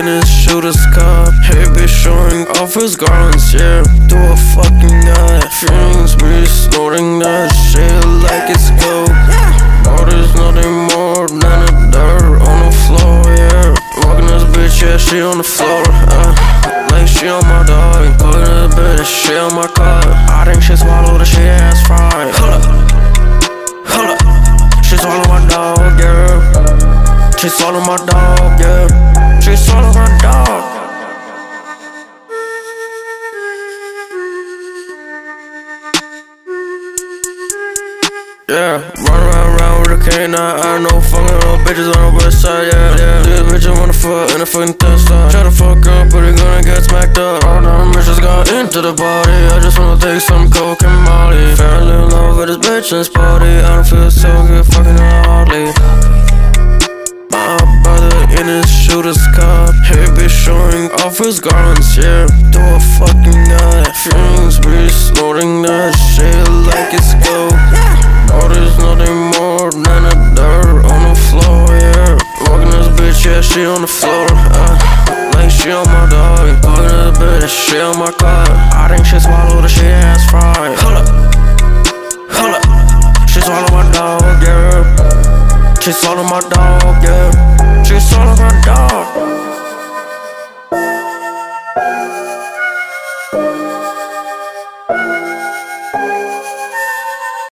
in his shooter's car. Hey, bitch showing off his garlands, yeah. Do a fucking guy. Feelings me snorting that shit like it's gold. Oh, there's nothing more than a dirt on the floor, yeah. Walking this bitch, yeah, she on the floor, uh, like she on my dog. Put a bitch, she on my car. I think she swallowed the shit ass fried. Hold up, hold up. She swallow my dog, yeah. She swallow my dog, yeah. Yeah, run around, around with a canine. I know fucking little bitches on the west side, yeah, yeah. This bitch I wanna fuck in a fucking Tesla. Try to fuck up, but he gonna get smacked up. All the bitches got into the body. I just wanna take some coke and molly. Fell in love with this bitch and party. I don't feel so good fucking hardly. My brother in his shooter's car. Hey, bitch showing off his garlands, yeah. Do a fucking she on the floor, uh, like she on my dog. Walking this bitch, she on my car. I think she swallowed the shit ass fried. Hold up, hold up. She swallowed my dog, yeah. She swallowed my dog, yeah. She swallowed.